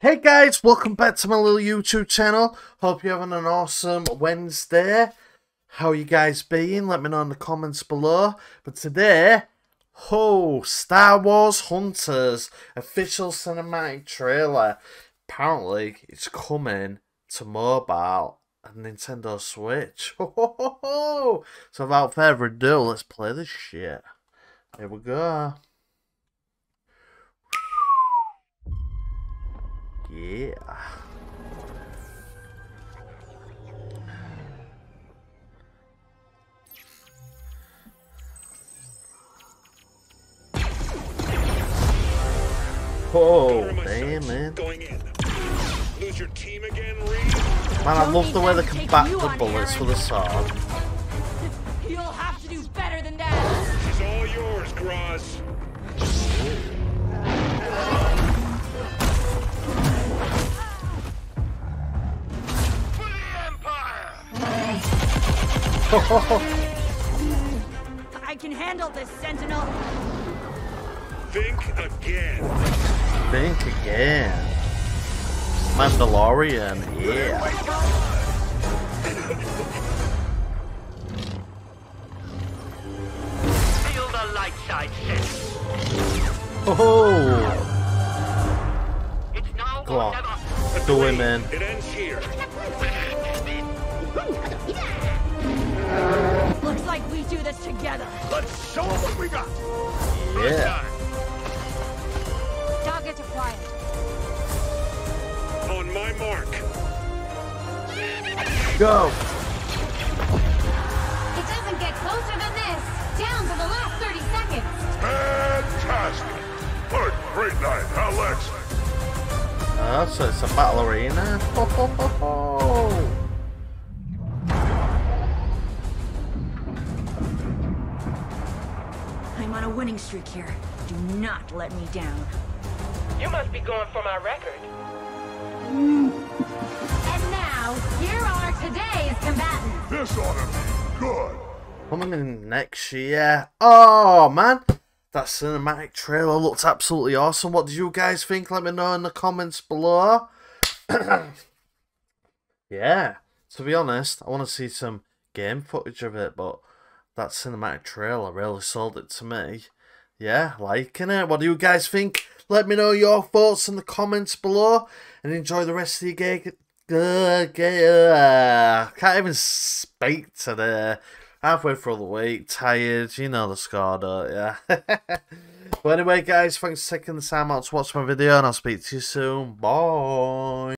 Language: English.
Hey guys, welcome back to my little YouTube channel. Hope you're having an awesome Wednesday. How are you guys being? Let me know in the comments below. But today, oh, Star Wars Hunters official cinematic trailer. Apparently, it's coming to mobile and Nintendo Switch. Ho, ho, ho, ho. So without further ado, let's play this shit. Here we go. Yeah. Oh, damn, man. Going in. Lose your team again, Reed? Man, I Don't love the way they to can back the bullets Aaron. with a sword. You'll have to do better than that. She's all yours, Grozz. I can handle this, Sentinel. Think again. Think again. Mandalorian, yeah. Feel the light side sense. Oh, It's now Go or on. do it, man. It ends here. Looks like we do this together. Let's show them what we got. Yeah. Target acquired. On my mark. Go. It doesn't get closer than this. Down to the last 30 seconds. Fantastic! What a great night, Alex! Oh, so it's a battle arena. Ho, ho, ho, ho. On a winning streak here. Do not let me down. You must be going for my record. And now, here are today's combatants. This ought to be good! Coming in next year. Oh, man. That cinematic trailer looked absolutely awesome. What do you guys think? Let me know in the comments below. yeah. To be honest, I want to see some game footage of it, but that cinematic trailer really sold it to me. Yeah, liking it. What do you guys think? Let me know your thoughts in the comments below and enjoy the rest of your gig. Uh, ga- uh, can't even speak today. Halfway through the week, tired. You know the score, don't ya? but anyway, guys, thanks for taking the time out to watch my video, and I'll speak to you soon. Bye.